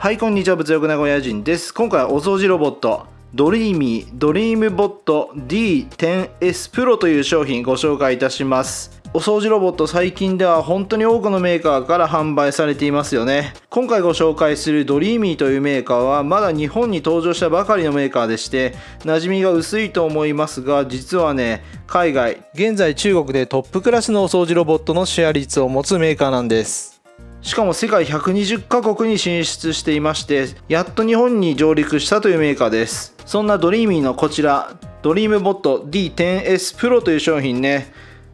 はいこんにちは物欲名古屋人です今回はお掃除ロボットドリーミードリームボット D10S プロという商品ご紹介いたします。お掃除ロボット最近では本当に多くのメーカーから販売されていますよね。今回ご紹介する Dreame というメーカーはまだ日本に登場したばかりのメーカーでして馴染みが薄いと思いますが実はね海外現在中国でトップクラスのお掃除ロボットのシェア率を持つメーカーなんです。しかも世界120カ国に進出していましてやっと日本に上陸したというメーカーです。そんな Dreame のこちら DreameBot D10S Pro という商品ね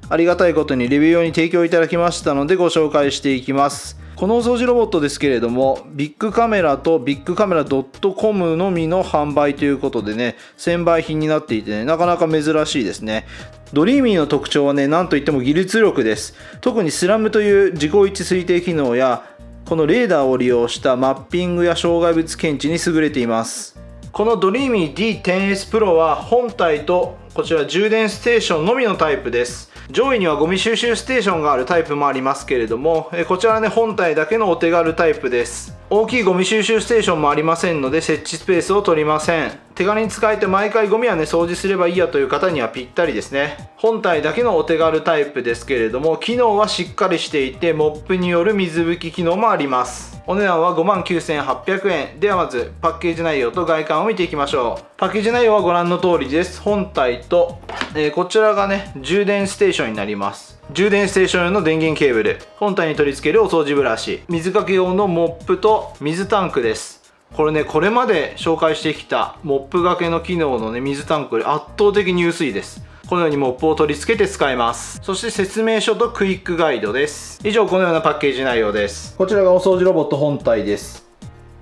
ありがたいことにレビュー用に提供いただきましたのでご紹介していきます。このお掃除ロボットですけれどもビックカメラとビックカメラ .com のみの販売ということでね専売品になっていてねなかなか珍しいですね。 Dreame の特徴はね何といっても技術力です。特に SLAM という自己位置推定機能やこのレーダーを利用したマッピングや障害物検知に優れています。この Dreame D10S Pro は本体とこちら充電ステーションのみのタイプです。上位にはゴミ収集ステーションがあるタイプもありますけれどもこちらはね本体だけのお手軽タイプです。大きいゴミ収集ステーションもありませんので設置スペースを取りません。手軽に使えて毎回ゴミはね掃除すればいいやという方にはぴったりですね。本体だけのお手軽タイプですけれども機能はしっかりしていてモップによる水拭き機能もあります。お値段は5万9800円。ではまずパッケージ内容と外観を見ていきましょう。パッケージ内容はご覧の通りです。本体と、えー、こちらがね充電ステーションになります。充電ステーション用の電源ケーブル。本体に取り付けるお掃除ブラシ。水かけ用のモップと水タンクです。これねこれまで紹介してきたモップがけの機能のね水タンクより圧倒的に薄いです。このようにモップを取り付けて使えますそして説明書とクイックガイドです以上このようなパッケージ内容ですこちらがお掃除ロボット本体です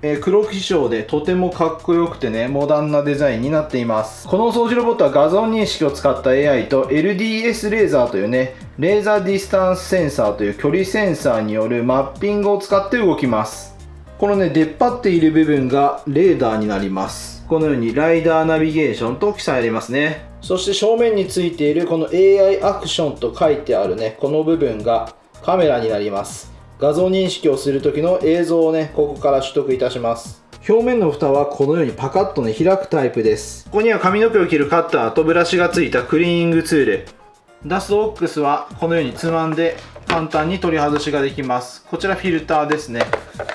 えー、黒基調でとてもかっこよくてね、モダンなデザインになっています。このお掃除ロボットは画像認識を使った AI と LDS レーザーというね、 Laser Distance Sensor という距離センサーによるマッピングを使って動きます。このね、出っ張っている部分がレーダーになります。このようにライダーナビゲーションと記載ありますね。そして正面についているこの AI アクションと書いてあるね、この部分がカメラになります。画像認識をする時の映像をね、ここから取得いたします。表面の蓋はこのようにパカッとね、開くタイプです。ここには髪の毛を切るカッターとブラシがついたクリーニングツール。ダストボックスはこのようにつまんで簡単に取り外しができます。こちらフィルターですね。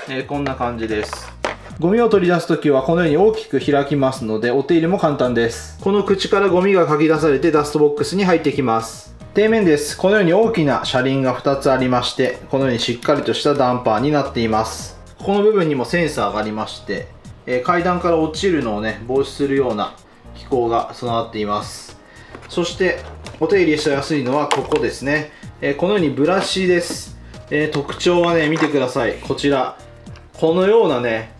えー、こんな感じです。ゴミを取り出すときはこのように大きく開きますのでお手入れも簡単です。この口からゴミがかき出されてダストボックスに入ってきます。底面です。このように大きな車輪が2つありましてこのようにしっかりとしたダンパーになっています。この部分にもセンサーがありまして、えー、階段から落ちるのをね防止するような機構が備わっています。そしてお手入れしやすいのはここですね、えー、このようにブラシです、えー、特徴はね見てください。こちら。このようなね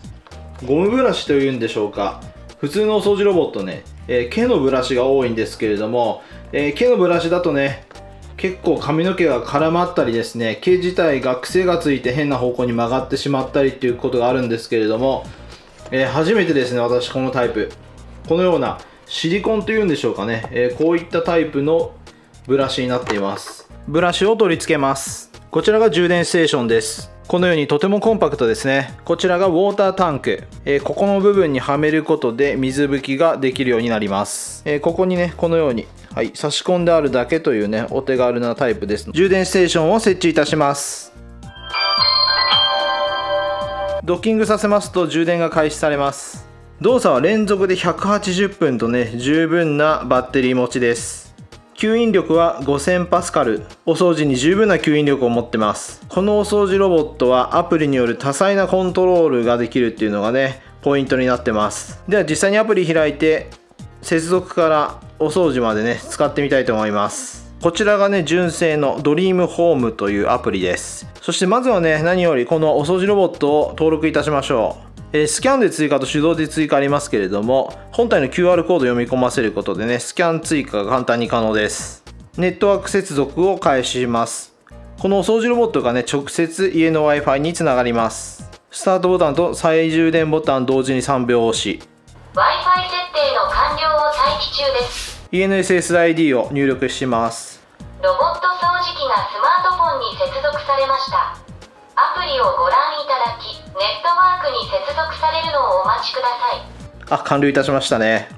ゴムブラシというんでしょうか。普通のお掃除ロボットね、えー、毛のブラシが多いんですけれども、えー、毛のブラシだとね結構髪の毛が絡まったりですね毛自体が癖がついて変な方向に曲がってしまったりっていうことがあるんですけれども、えー、初めてですね私このタイプ。このようなシリコンというんでしょうかね、えこういったタイプのブラシになっています。ブラシを取り付けます。こちらが充電ステーションです。このようにとてもコンパクトですね。こちらがウォータータンク、えー、ここの部分にはめることで水拭きができるようになります、えー、ここにねこのようにはい、差し込んであるだけというねお手軽なタイプです。充電ステーションを設置いたします。ドッキングさせますと充電が開始されます。動作は連続で180分とね十分なバッテリー持ちです。吸引力は5000パスカル。お掃除に十分な吸引力を持ってます。このお掃除ロボットはアプリによる多彩なコントロールができるっていうのがねポイントになってます。では実際にアプリ開いて接続からお掃除までね使ってみたいと思います。こちらがね純正のドリームホームというアプリです。そしてまずはね何よりこのお掃除ロボットを登録いたしましょう。えスキャンで追加と手動で追加ありますけれども、本体の QR コードを読み込ませることでね、スキャン追加が簡単に可能です。ネットワーク接続を開始します。このお掃除ロボットがね、直接家の Wi-Fi につながります。スタートボタンと再充電ボタン同時に3秒押し。Wi-Fi 設定の完了を待機中です。ENSSID を入力します。ロボット掃除機がスマートフォンに接続されました。アプリをご覧に接続されるのをお待ちください。あ完了いたしましたね。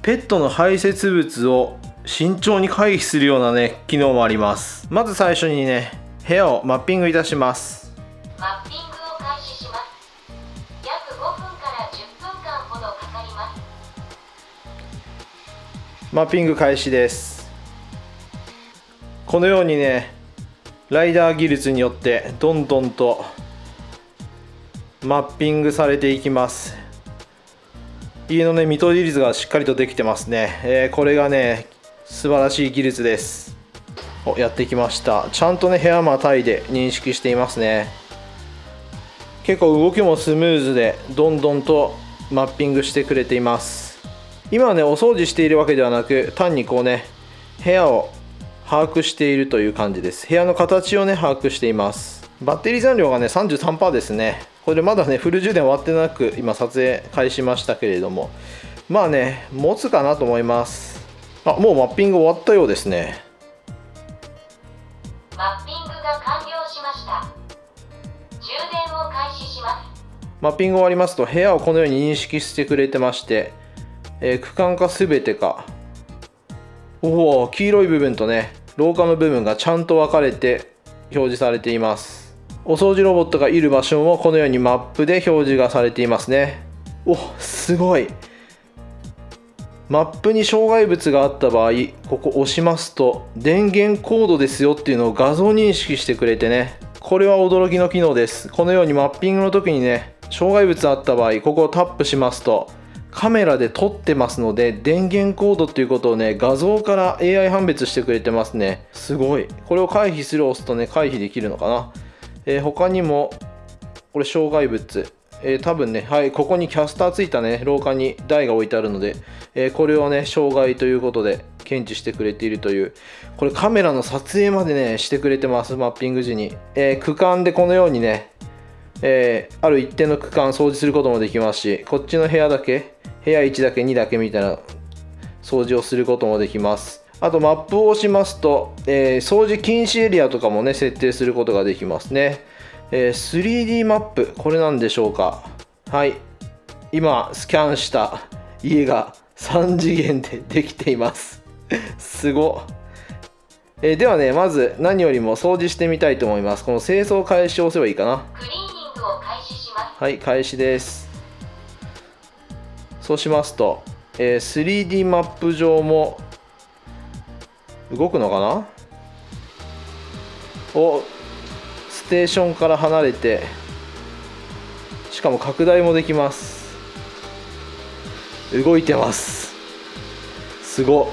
ペットの排泄物を慎重に回避するようなね機能もあります。まず最初にね部屋をマッピングいたします。マッピングを開始します。約5分から10分間ほどかかります。マッピング開始です。このようにねライダー技術によってどんどんとマッピングされていきます。家のね見取り率がしっかりとできてますね、えーこれがね素晴らしい技術です。おやってきました。ちゃんとね部屋またいで認識していますね。結構動きもスムーズでどんどんとマッピングしてくれています。今はねお掃除しているわけではなく単にこうね部屋を把握しているという感じです。部屋の形をね把握しています。バッテリー残量がね33%ですね。これまだねフル充電終わってなく今撮影開始しましたけれどもまあね持つかなと思います。あもうマッピング終わったようですね。マッピングが完了しました。充電を開始します。マッピング終わりますと部屋をこのように認識してくれてまして、えー区間か全てか。おお黄色い部分とね廊下の部分がちゃんと分かれて表示されていますお掃除ロボットがいる場所もこのようにマップで表示がされていますね。おすごい。マップに障害物があった場合ここ押しますと電源コードですよっていうのを画像認識してくれてね。これは驚きの機能です。このようにマッピングの時にね障害物あった場合ここをタップしますとカメラで撮ってますので電源コードっていうことをね画像から AI 判別してくれてますね。すごい。これを回避する押すとね回避できるのかな、えー他にもこれ障害物えー多分ね、はい、ここにキャスターついたね、廊下に台が置いてあるので、えーこれをね、障害ということで検知してくれているという、これカメラの撮影までね、してくれてます、マッピング時に。えー区間でこのようにね、えある一定の区間掃除することもできますし、こっちの部屋だけ、部屋1だけ2だけみたいな掃除をすることもできます。あとマップを押しますと、えー掃除禁止エリアとかもね、設定することができますね。えー 3D マップ、これなんでしょうか？はい。今、スキャンした家が3次元でできています。すごっ。えーではね、まず何よりも掃除してみたいと思います。この清掃開始を押せばいいかな。クリーニングを開始しますはい、開始です。そうしますと、えー 3D マップ上も動くのかな？おステーションから離れて。しかも拡大もできます。動いてます。すご。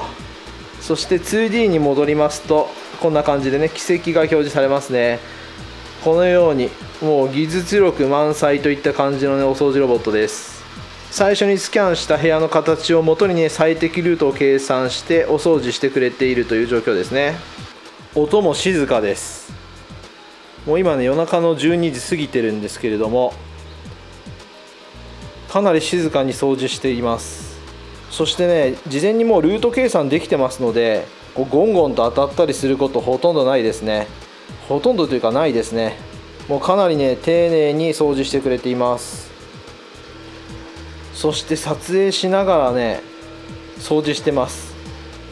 そして 2D に戻りますとこんな感じでね軌跡が表示されますね。このようにもう技術力満載といった感じのねお掃除ロボットです。最初にスキャンした部屋の形をもとにね最適ルートを計算してお掃除してくれているという状況ですね。音も静かです。もう今ね夜中の12時過ぎてるんですけれどもかなり静かに掃除しています。そしてね事前にもうルート計算できてますのでこうゴンゴンと当たったりすることほとんどないですね。ほとんどというかないですね。もうかなりね丁寧に掃除してくれています。そして撮影しながらね掃除してます。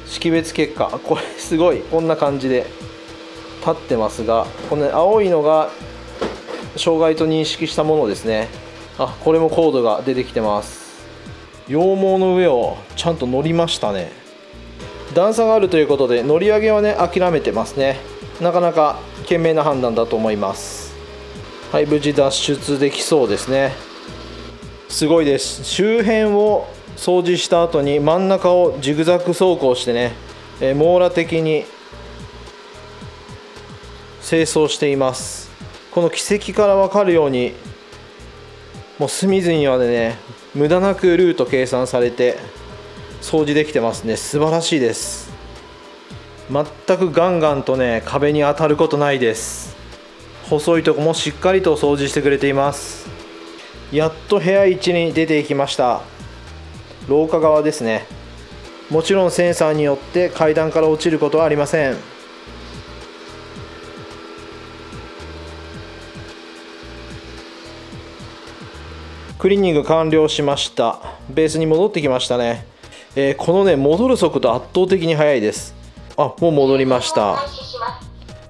識別結果。これ すごい。こんな感じで立ってますがこの、ね、青いのが障害と認識したものですね。あこれもコードが出てきてます。羊毛の上をちゃんと乗りましたね。段差があるということで乗り上げはね諦めてますね。なかなか賢明な判断だと思います。はい無事脱出できそうですね。すごいです。周辺を掃除した後に真ん中をジグザグ走行してね、え網羅的に清掃しています。この軌跡から分かるようにもう隅々までね無駄なくルート計算されて掃除できてますね。素晴らしいです。全くガンガンとね壁に当たることないです。細いとこもしっかりと掃除してくれています。やっと部屋1に出ていきました。廊下側ですね。もちろんセンサーによって階段から落ちることはありません。クリーニング完了しました。ベースに戻ってきましたね、えーこのね戻る速度圧倒的に速いです。あもう戻りました。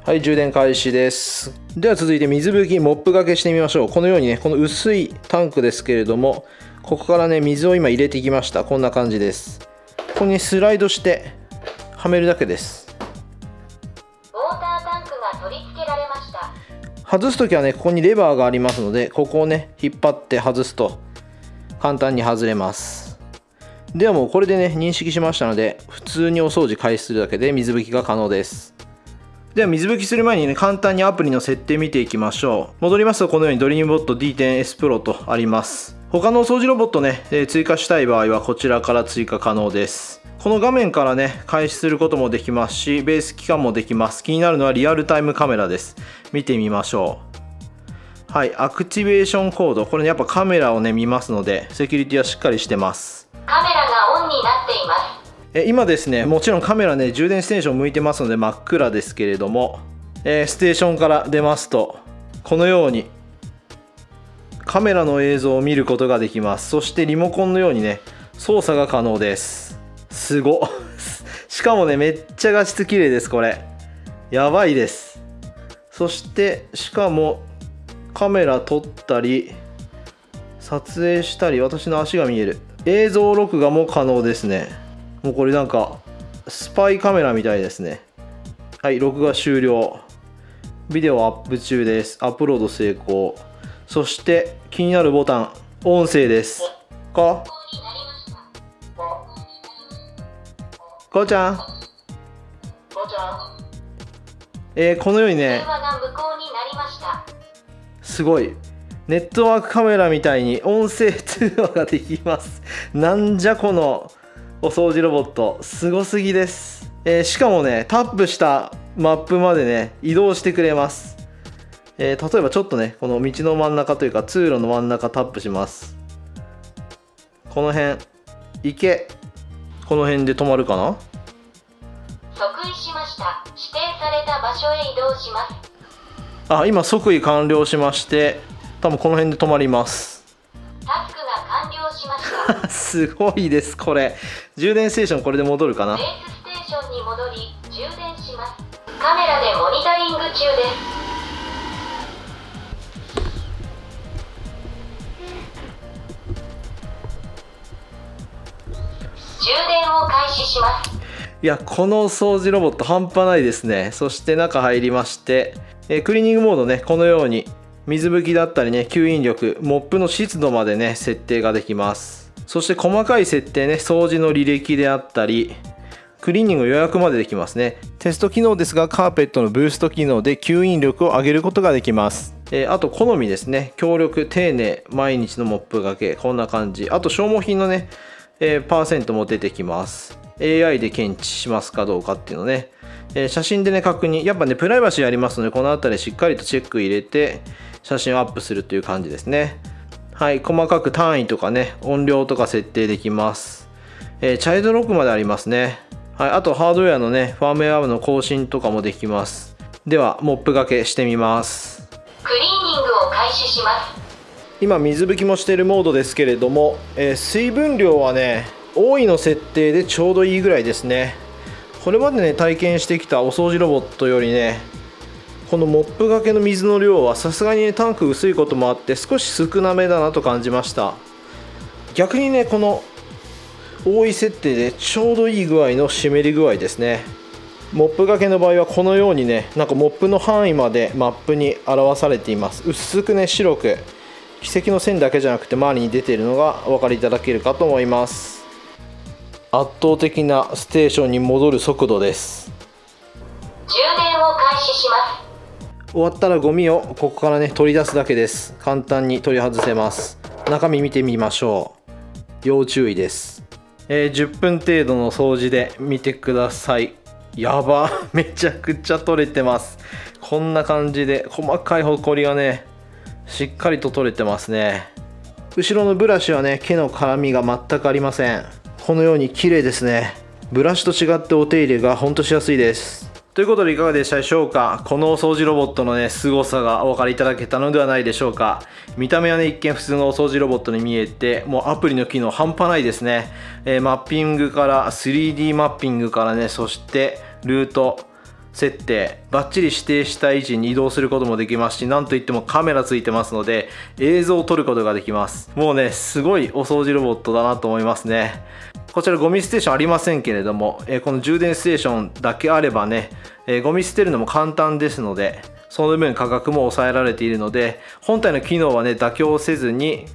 はい充電開始です。では続いて水拭きモップがけしてみましょう。このようにねこの薄いタンクですけれどもここからね水を今入れてきました。こんな感じです。ここにスライドしてはめるだけです。ウォータータンクが取り付けられました。外す時はねここにレバーがありますのでここをね引っ張って外すと簡単に外れます。ではもうこれでね認識しましたので普通にお掃除開始するだけで水拭きが可能ですでは水拭きする前にね簡単にアプリの設定見ていきましょう。戻ります。とこのようにドリームボット D10S Pro とあります。他の掃除ロボットね、え追加したい場合はこちらから追加可能です。この画面からね開始することもできますしベース帰還もできます。気になるのはリアルタイムカメラです。見てみましょう。はいアクティベーションコード。これねやっぱカメラをね見ますのでセキュリティはしっかりしてます。カメラがオンになっています。え今ですねもちろんカメラね充電ステーション向いてますので真っ暗ですけれども、えステーションから出ますとこのようにカメラの映像を見ることができます。そしてリモコンのようにね操作が可能です。すごっ。しかもねめっちゃ画質綺麗ですこれ。やばいです。そしてしかもカメラ撮ったり撮影したり私の足が見える。映像録画も可能ですね。もうこれなんかスパイカメラみたいですね。はい録画終了。ビデオアップ中です。アップロード成功。そして気になるボタン音声です。か？こうちゃん？えーこのようにねすごい。ネットワークカメラみたいに音声通話ができます。なんじゃこのお掃除ロボットすごすぎです、えーしかもねタップしたマップまでね移動してくれます、えー例えばちょっとねこの道の真ん中というか通路の真ん中タップします。この辺池。この辺で止まるかな？即位しました。指定された場所へ移動します。あ今即位完了しまして多分この辺で止まります すごいですこれ。充電ステーションこれで戻るかな？ベースステーションに戻り充電しますカメラでモニタリング中です。充電を開始します。いやこのお掃除ロボット半端ないですね。そして中入りまして、えークリーニングモードねこのように水拭きだったりね吸引力モップの湿度までね設定ができますそして細かい設定ね掃除の履歴であったりクリーニング予約までできますね。テスト機能ですがカーペットのブースト機能で吸引力を上げることができます。えあと好みですね。強力丁寧毎日のモップがけこんな感じ。あと消耗品のね、えーパーセントも出てきます。AI で検知しますかどうかっていうのね、えー写真でね確認。やっぱねプライバシーありますのでこの辺りしっかりとチェック入れて写真をアップするという感じですね。はい細かく単位とかね音量とか設定できます、えーチャイルドロックまでありますね。はいあとハードウェアのねファームウェアの更新とかもできます。ではモップがけしてみます。クリーニングを開始します。今水拭きもしているモードですけれども、えー水分量はね多いの設定でちょうどいいぐらいですね。これまでね体験してきたお掃除ロボットよりねこのモップがけの水の量はさすがにねタンク薄いこともあって少し少なめだなと感じました。逆にねこの多い設定でちょうどいい具合の湿り具合ですね。モップがけの場合はこのようにねなんかモップの範囲までマップに表されています。薄くね白く。軌跡の線だけじゃなくて周りに出ているのがお分かりいただけるかと思います。圧倒的なステーションに戻る速度です。充電を開始します終わったらゴミをここからね取り出すだけです。簡単に取り外せます。中身見てみましょう。要注意です、えー10分程度の掃除で見てください。やば。めちゃくちゃ取れてます。こんな感じで細かいほこりがねしっかりと取れてますね。後ろのブラシはね毛の絡みが全くありません。このように綺麗ですね。ブラシと違ってお手入れがほんとしやすいです。ということでいかがでしたでしょうか？このお掃除ロボットのね凄さがお分かりいただけたのではないでしょうか？見た目はね一見普通のお掃除ロボットに見えてもうアプリの機能半端ないですね、えー、マッピングから 3D マッピングからねそしてルート設定バッチリ指定した位置に移動することもできますしなんといってもカメラついてますので映像を撮ることができます。もうねすごいお掃除ロボットだなと思いますね。こちらゴミステーションありませんけれども、えこの充電ステーションだけあればね、えゴミ捨てるのも簡単ですのでその分価格も抑えられているので本体の機能はね妥協せずに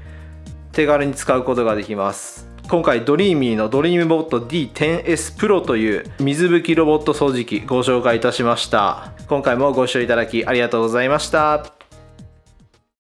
手軽に使うことができます。今回ドリーミーのドリームボット D10S Pro という水拭きロボット掃除機ご紹介いたしました。今回もご視聴いただきありがとうございました。